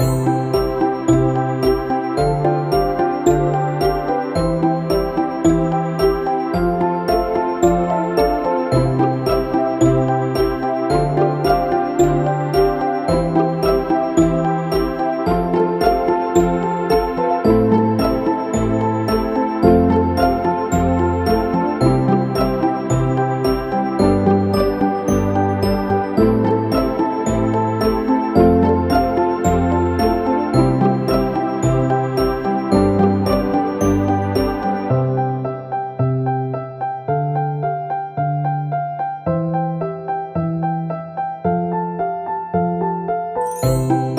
you. You